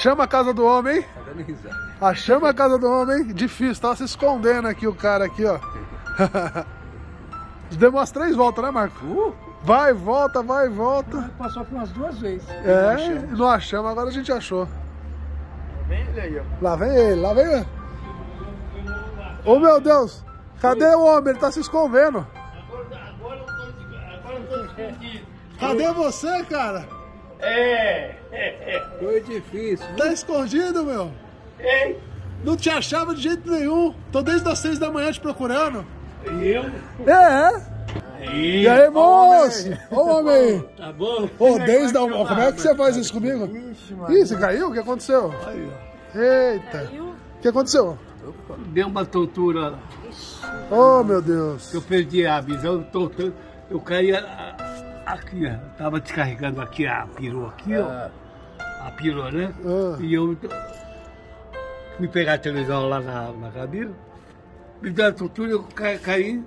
Achamos a casa do homem, hein? Tá dando risada. Achamos a casa do homem, hein? Difícil, tava se escondendo aqui o cara aqui, ó. Deu umas três voltas, né, Marco? Uh, Vai, volta, vai, volta. passou por umas duas vezes. É, não achamos, agora a gente achou. Vem ele aí, ó. Lá vem ele, lá vem ele. Ô meu Deus, cadê o homem? Ele tá se escondendo. Cadê você, cara? É, é, é. Foi difícil. Tá escondido, meu? Ei, Não te achava de jeito nenhum. Tô desde as seis da manhã te procurando. eu? É, Aí, E aí, moço? Ô, homem. tá bom? Ô, desde a... Como é que você faz isso comigo? Ixi, mano. Ih, você caiu? O que aconteceu? Aí, ó. Eita. O que aconteceu? Deu uma tontura, Oh, meu Deus. eu perdi a visão, tontura, eu caí a- aqui, ó. Tava descarregando aqui a perua, aqui, ó. Ah, A perua, né? Ah. E eu fui pegar a televisão lá na, na cabine, me deu a tontura, eu ca- caí.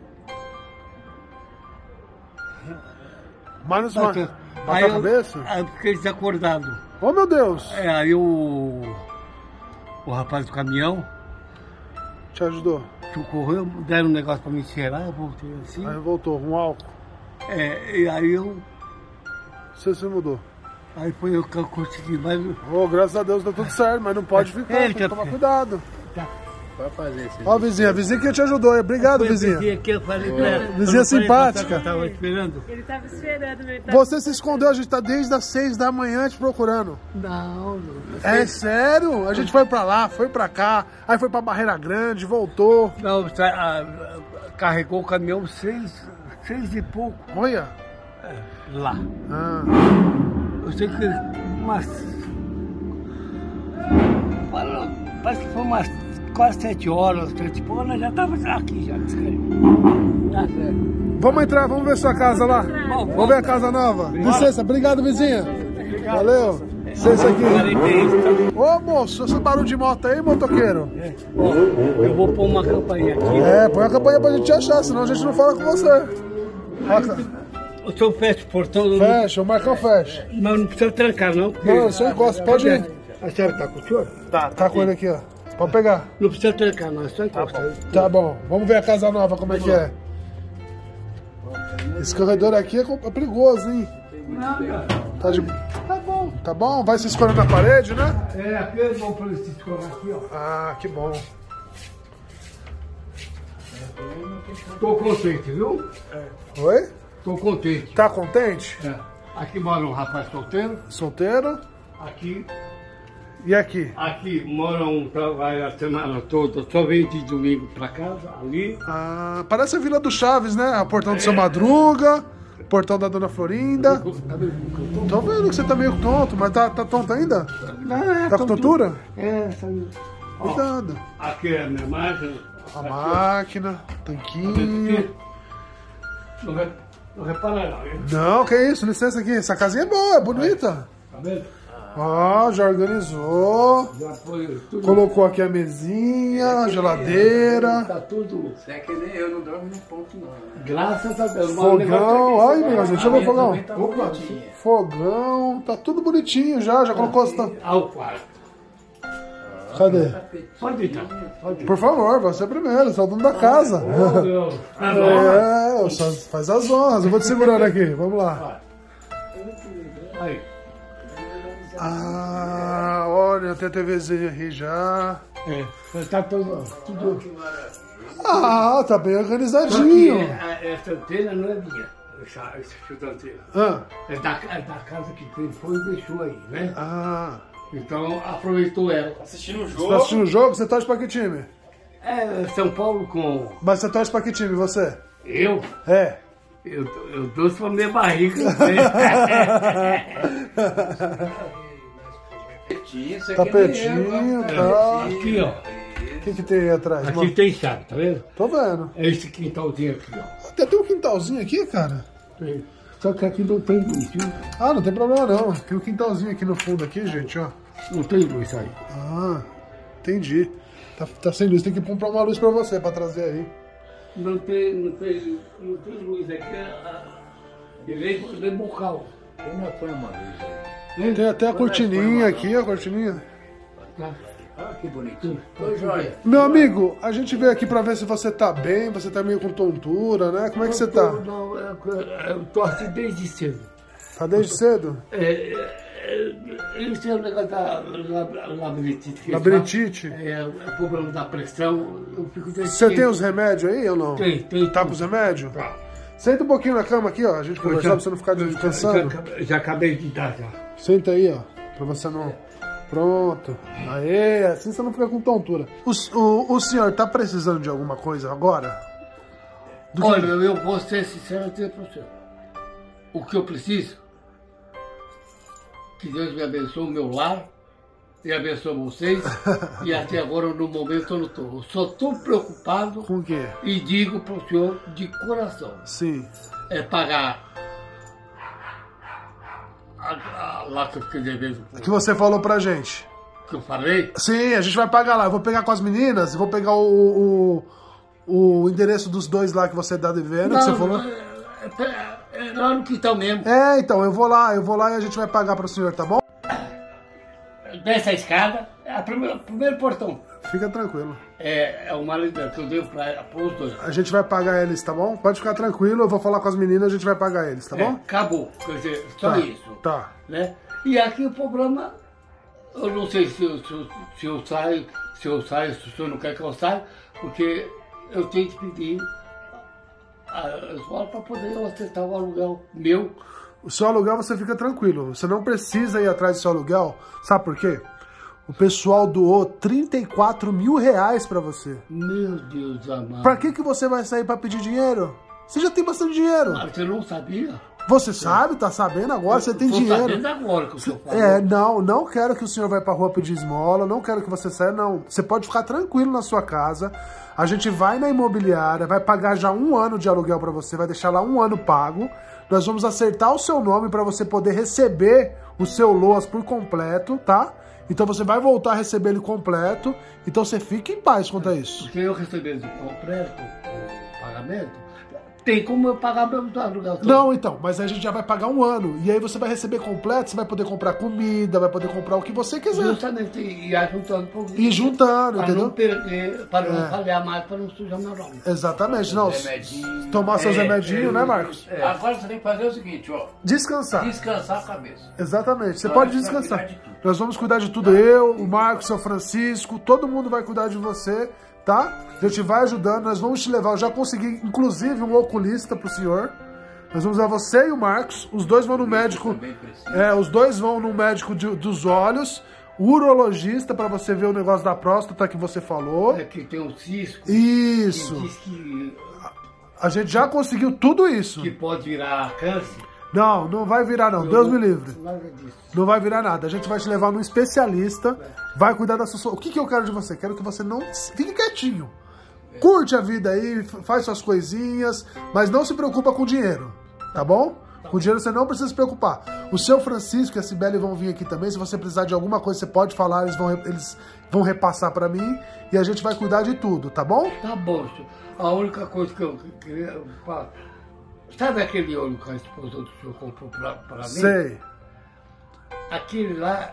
Mas não bateu Aí a cabeça? aí eu fiquei desacordado. Oh, meu Deus. É, aí o, o rapaz do caminhão Te ajudou. socorreu, deram um negócio pra me cheirar, eu voltei assim. Aí voltou, um álcool. É, e aí eu. Você se mudou. Aí foi eu que eu consegui, mas. Oh, graças a Deus dá tudo certo, mas não pode ficar, É, tem que tá- tomar cuidado. vai fazer esse. Ó, vizinha, a vizinha que te ajudou. Obrigado, vizinha. vizinha que eu falei pra ela. Vizinha Eu simpática. eu Tava esperando? Ele tava esperando, ele tava... Você se escondeu, a gente tá desde as seis da manhã te procurando. Não, não. É sério? A gente foi pra lá, foi pra cá, aí foi pra Barreira Grande, voltou. Não, tá, carregou o caminhão seis, seis e pouco Olha. lá. Ah, Eu sei que umas. Parece que foi umas quase sete horas, sete e pouco, nós já tava aqui já. Tá certo. Vamos entrar, vamos ver sua casa lá. Bom, Vamos ver a casa nova. Licença, obrigado, vizinha. Valeu. Licença aqui. 43, tá? Ô, moço, esse barulho de moto aí, motoqueiro? Ó, eu vou pôr uma campainha aqui. É, põe a campanha pra gente te achar, senão a gente não fala com você. O senhor fecha o portão, não- Fecha, o Marcão fecha. mas não precisa trancar, não. porque- Não, só encosta, pode ir. A senhora tá com o senhor? Tá com ele aqui, ó. Pode pegar. Não precisa trancar, não, é só encosta. Tá bom, vamos ver a casa nova, como é que é. Esse corredor aqui é é perigoso, hein? Tá de... Tá bom. Tá bom? Vai se escorrer na parede, né? É, aqui é bom pra esse escolar aqui, ó. Ah, que bom. Tô contente, viu? Oi? Tô contente. Tá contente? É. Aqui mora um rapaz solteiro, Solteiro? aqui, E aqui? aqui mora um trabalho a semana toda, só vem de domingo pra casa, ali. Ah, parece a Vila do Chaves, né? O portão do seu Madruga, portão da Dona Florinda. Cantor? Tô vendo que você tá meio tonto, mas tá, tá tonto ainda? Não, é, Tá com tontura? É? Ó, Cuidado. aqui é a minha máquina. A Aqui, ó. máquina, tanquinho. Aqui. Não, re- não repara não, hein? Não, que isso, licença aqui. Essa casinha é boa, é bonita. Tá vendo? Ó, já organizou. Já foi tudo. Colocou aqui a mesinha, a geladeira. Tá tudo. Você é que nem eu, não dorme no ponto, não. Né? Graças a Deus. Fogão, é que- meu, gente, deixa eu ver o fogão. Também tá bonitinha. Fogão, tá tudo bonitinho já, já colocou as... tam- Ah, o quarto. Cadê? Pode. Pode Por favor, você primeiro, você é o dono da casa. Bom. É, só faz as honras. Eu vou te segurando aqui, vamos lá. Aí. Ah, olha, tem a TVzinha aqui já. É. Tá tudo. tudo. Ah, tá bem Só que organizadinho. é- essa antena não é minha. Essa, essa chuta antena. Ah, É da, é da casa que quem foi e deixou aí, né? ah. Então aproveitou ela. Assistindo o Você jogo. tá assistindo o jogo? Você torce pra que time? É, São Paulo com. Mas você torce pra que time, você? Eu, É. eu, eu trouxe pra minha barriga. Tapetinho, isso aqui Tapetinho, nem eu, tá. aqui, ó. O que, que tem aí atrás? Aqui mano? tem chave, tá vendo? Tô vendo. É esse quintalzinho aqui, ó. Tem até um quintalzinho aqui, cara. Tem. Só que aqui não tem? Ah, não tem problema não. Tem um quintalzinho aqui no fundo aqui, gente, ó. Não tem luz aí. Ah, entendi. Tá, tá sem luz, tem que comprar uma luz pra você, pra trazer aí. Não tem, não tem, não tem luz aqui. Ele é, ele é bocal. Quem não põe uma luz aí? Tem até a cortininha aqui, a cortininha. Tá? Ah, que bonitinho. Ô, joia. Meu amigo, a gente veio aqui pra ver se você tá bem, você tá meio com tontura, né? Como é que você tá? Não, eu, eu tô assim desde cedo. Tá desde cedo? É, é, é, esse é o negócio da lab- labirintite. que eles Labirintite? É, o problema da pressão, eu fico Você tem os remédios aí ou não? Tem, tem. Tá com os remédios? Tá. Senta um pouquinho na cama aqui, ó. A gente conversar pra você não ficar eu já- descansando. Já, já acabei de dar, já. Senta aí, ó. Pra você não. Pronto. Aê, assim você não fica com tontura. O, o, o senhor tá precisando de alguma coisa agora? Do que- Olha, eu vou ser sincero e dizer para você. O que eu preciso, que Deus me abençoe o meu lar, e abençoe vocês, e até agora, no momento, eu não estou. Eu só estou preocupado Com o quê? e digo para o senhor de coração, Sim. é pagar a, a, lá que devendo, Que você falou pra gente. que eu falei, Sim, a gente vai pagar lá. Eu vou pegar com as meninas e vou pegar o, o, o endereço dos dois lá que você tá devendo, que você falou. é, é, é lá no quintal mesmo. É, então, eu vou lá, eu vou lá e a gente vai pagar pro senhor, tá bom? Desce a escada, é o primeiro portão. Fica tranquilo. É, é uma lida que eu devo para os dois. A gente vai pagar eles, tá bom? Pode ficar tranquilo, eu vou falar com as meninas, a gente vai pagar eles, tá É, bom? acabou. Quer dizer, só Tá, isso. Tá. Né? E aqui o problema, eu não sei se eu, se, se eu saio, se eu saio, se o senhor não quer que eu saia, porque eu tenho que pedir a escola para poder eu aceitar o aluguel meu. O seu aluguel você fica tranquilo. Você não precisa ir atrás do seu aluguel. Sabe por quê? O pessoal doou 34 mil reais pra você. Meu Deus amado. Pra que, que você vai sair pra pedir dinheiro? Você já tem bastante dinheiro. Mas você não sabia? Você sabe, tá sabendo agora, você tem dinheiro. sabendo agora que o senhor falou. É, não, não quero que o senhor vá pra rua pedir esmola, não quero que você saia, não. Você pode ficar tranquilo na sua casa. A gente vai na imobiliária, vai pagar já um ano de aluguel pra você, vai deixar lá um ano pago. Nós vamos acertar o seu nome pra você poder receber o seu LOAS por completo, tá? Então você vai voltar a receber ele completo. Então você fique em paz quanto a isso. Porque eu receber completo o pagamento, tem como eu pagar meu aluguel todo. Não, então, mas a gente já vai pagar um ano. E aí você vai receber completo, você vai poder comprar comida, vai poder comprar o que você quiser. Justamente, e ajuntando por E juntando, Para entendeu? não perder, para não É. falhar mais, para não sujar meu nome. Exatamente, não. Remedinho. Tomar seus É, remedinhos, é, né, Marcos? Agora você tem que fazer o seguinte, ó. Descansar. Descansar a cabeça. Exatamente. Você Nós pode descansar. de. Nós vamos cuidar de tudo. Eu, o Marcos, o seu Francisco, todo mundo vai cuidar de você, tá? A gente vai ajudando. Nós vamos te levar. Eu já consegui, inclusive, um oculista pro senhor. Nós vamos levar você e o Marcos. Os dois vão no médico. É, os dois vão no médico de- dos olhos. Urologista para você ver o negócio da próstata que você falou. É que tem um cisco Isso. que diz que, A gente já conseguiu tudo isso. que pode virar câncer. Não, não vai virar não. Deus me livre. Não vai virar nada. A gente vai te levar num especialista, vai cuidar da sua. O que, que eu quero de você? Quero que você não fique quietinho. Curte a vida aí, faz suas coisinhas, mas não se preocupa com dinheiro, tá bom? Com dinheiro você não precisa se preocupar. O seu Francisco e a Cibele vão vir aqui também. Se você precisar de alguma coisa, você pode falar, eles vão, eles vão repassar pra mim e a gente vai cuidar de tudo, tá bom? Tá bom, senhor. A única coisa que eu queria. Sabe aquele olho que a esposa do senhor comprou pra, pra mim? Sei. Aquele lá.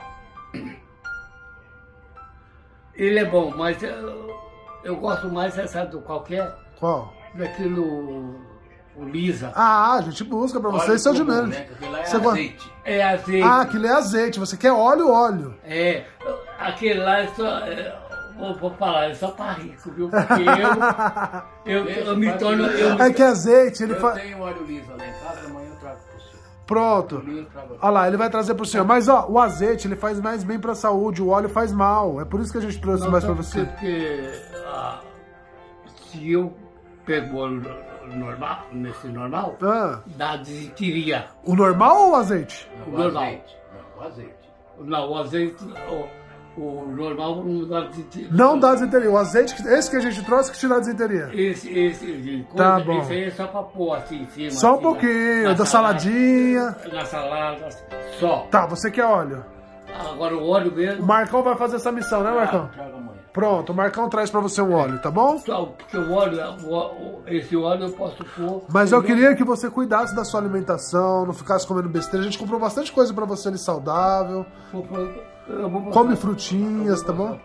Ele é bom, mas eu, eu gosto mais, você sabe do qual que é? Qual? Daquilo. O Lisa. Ah, a gente busca pra você e seu comum, dinheiro. né? É Você azeite. É azeite. Ah, aquilo é azeite. Você quer óleo, óleo. É. Aquele lá é só. é, vou, vou falar, é só pra rico, viu? Porque eu. Eu, eu me torno. Eu, É que azeite, ele Eu faz. tenho óleo liso lá em casa, amanhã eu trago pro senhor. Pronto. Eu. Olha lá, ele vai trazer pro senhor. Mas ó, o azeite ele faz mais bem pra saúde, o óleo faz mal. É por isso que a gente trouxe Não, mais pra você. Porque ah, se eu pego o óleo normal, nesse normal, Ah, dá desinteria. o normal ou o azeite? O O normal. azeite. Não, o azeite. Não, o azeite, o, o normal não dá desinteria. Não dá desinteria. O azeite, que- esse que a gente trouxe que te dá desinteria. Esse, esse, de coisa, Tá bom. esse aí é só pra pôr assim em cima. Só um assim, na- pouquinho, da salada, saladinha. Na salada, só. Tá, você quer óleo. Agora o óleo O mesmo, Marcão vai fazer essa missão, né, Ah, Marcão? amanhã. Pronto, o Marcão traz pra você um óleo, tá bom? Porque o óleo, o- o- esse óleo eu posso pôr. Mas eu queria que você cuidasse da sua alimentação, não ficasse comendo besteira. A gente comprou bastante coisa pra você ali saudável. Come frutinhas, tá bom?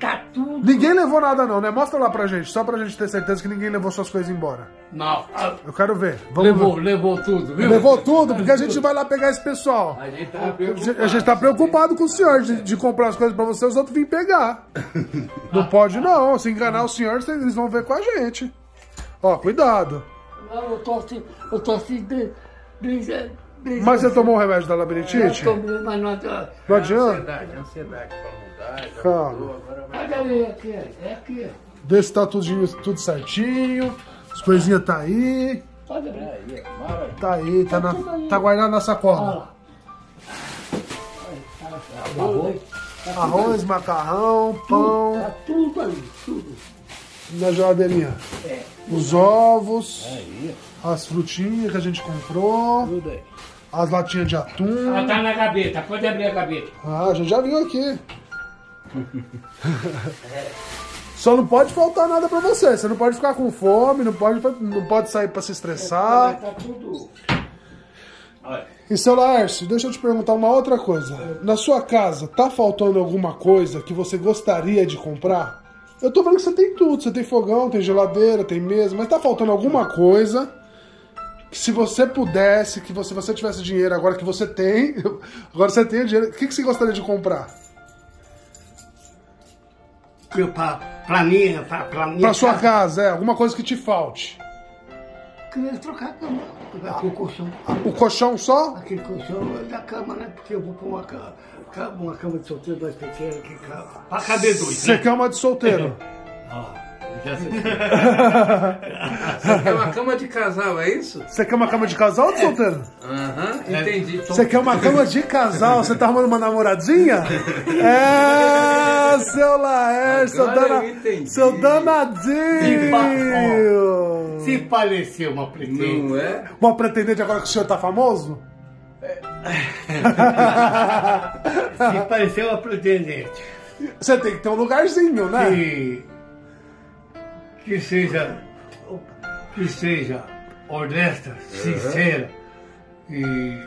Tá tudo. Ninguém levou nada não, né? Mostra lá pra gente, só pra gente ter certeza que ninguém levou suas coisas embora. Não. ah, Eu quero ver. Vamos Levou, ver. levou tudo, viu? Levou tudo, porque a gente vai lá pegar esse pessoal. A gente tá A gente tá preocupado com o senhor de, de comprar as coisas pra você, os outros virem pegar. Não pode não, se enganar o senhor, eles vão ver com a gente. Ó, cuidado. Não, eu tô assim, eu tô assim de, de, de, Mas você tomou o remédio da labirintite? Eu tomei, mas não adianta. Não adianta? Ansiedade, ansiedade pra mudar. Calma. mudou, agora vai. Olha ali, aqui, é aqui. Vê se tá tudo, tudo certinho. As coisinhas tá aí. Pode abrir. Aí, maravilha. Tá aí, tá, na, tá guardado na sacola. Arroz. Arroz, macarrão, pão, Tá tudo ali, tudo. na geladeirinha. É. Os ovos, Aí, as frutinhas que a gente comprou, tudo aí. as latinhas de atum. Ela tá na gaveta, pode abrir a gaveta. Ah, a gente já viu aqui. Só não pode faltar nada pra você. Você não pode ficar com fome, não pode, não pode sair pra se estressar. Tá tudo. E seu Laércio, deixa eu te perguntar uma outra coisa. Na sua casa, tá faltando alguma coisa que você gostaria de comprar? Eu tô vendo que você tem tudo. Você tem fogão, tem geladeira, tem mesa, mas tá faltando alguma coisa que se você pudesse, que você, você tivesse dinheiro agora que você tem, agora você tem dinheiro, o que, que você gostaria de comprar? Que Pra, pra mim, pra, minha Pra sua casa, é, alguma coisa que te falte. Queria trocar a cama. Aquele colchão. O colchão só? Aquele colchão é da cama, né? Porque eu vou pôr uma cama, uma cama de solteiro mais pequena que cabe. Pra caber dois, Você né? uma de solteiro? Ó, já sei. É uma cama de casal, é isso? Você quer uma cama de casal ou de solteiro? Aham, entendi. Você quer uma cama de casal? Você tá arrumando uma namoradinha? É, seu Laércio, seu, Agora dana, eu entendi. seu danadinho. Se parecer uma pretendente. Não é? Uma pretendente agora que o senhor tá famoso? Se parecer uma pretendente. Você tem que ter um lugarzinho, né? Que, que seja. Que seja honesta, sincera e,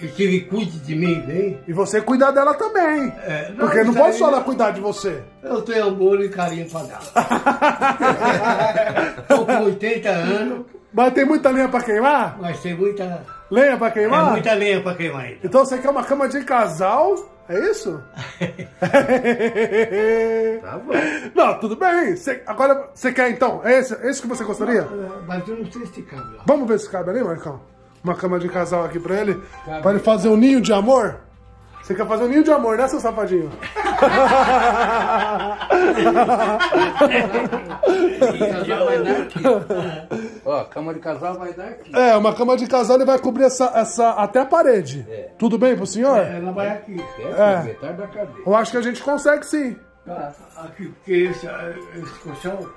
e que me cuide de mim bem. E você cuidar dela também. É, não, Porque não pode só ela cuidar de você. Eu tenho amor e carinho pra dar. Estou com 80 anos, Mas tem muita lenha pra queimar? mas tem muita, Lenha pra é queimar? muita lenha pra queimar ainda. Então você quer uma cama de casal? É isso? Tá bom. Não, tudo bem. Você- agora você quer então? É esse, é esse que você gostaria? Mas eu não sei se cabe. Vamos ver se cabe ali, Marcão? Uma cama de casal aqui pra ele? Pra ele fazer um ninho de amor? Você quer fazer um ninho de amor, né, seu safadinho? Já vai dar aqui. Ó, cama de casal vai dar aqui. é, uma cama de casal ele vai cobrir essa, essa até a parede. É. Tudo bem pro senhor? Ela vai aqui. É, metade da cadeira. Eu acho que a gente consegue sim. Tá, aqui, porque esse, esse colchão.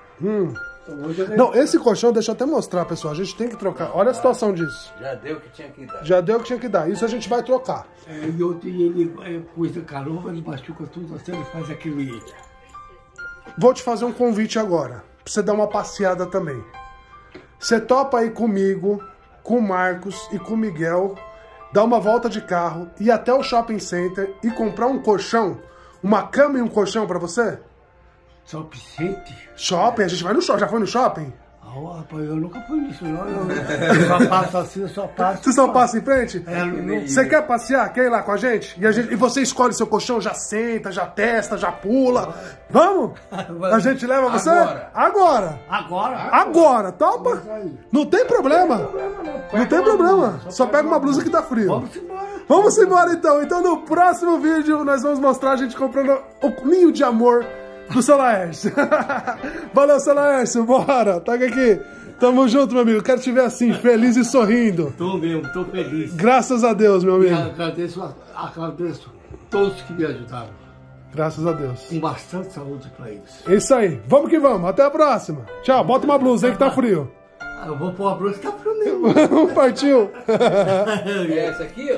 Hoje eu Não, esse colchão, deixa eu até mostrar, pessoal. A gente tem que trocar. Olha a situação disso. Já deu o que tinha que dar. Já deu o que tinha que dar. Isso a gente vai trocar. É, e outro ele é, pôs a caramba, ele machuca tudo, assim ele faz aquele. Vou te fazer um convite agora. Pra você dar uma passeada também. Você topa aí comigo, com o Marcos e com o Miguel, dar uma volta de carro, ir até o shopping center e comprar um colchão, uma cama e um colchão pra você? Só piscete? Shopping, a gente vai no shopping. Já foi no shopping? Ah, rapaz, eu nunca fui nisso, não. Eu, eu só passo assim, eu só passo. Você só passa em frente? É, não- Você quer passear? Quer ir lá com a gente? E, a gente? e você escolhe seu colchão, já senta, já testa, já pula. Vamos? A gente leva você? Agora. Agora. Agora? Agora, topa? Não tem problema. Não tem problema. Só pega uma blusa que tá frio. Vamos embora. Vamos embora então. Então no próximo vídeo nós vamos mostrar a gente comprando o ninho de amor do seu Laércio. Valeu, seu Laércio. Bora. Toca aqui. Tamo junto, meu amigo. Quero te ver assim, feliz e sorrindo. Tô mesmo, tô feliz. Graças a Deus, meu amigo. Agradeço, agradeço todos que me ajudaram. Graças a Deus. Com bastante saúde pra eles. É isso aí. Vamos que vamos. Até a próxima. Tchau. Bota uma blusa aí que tá frio. Ah, Eu vou pôr a blusa, tá frio mesmo. Partiu. É essa aqui, ó.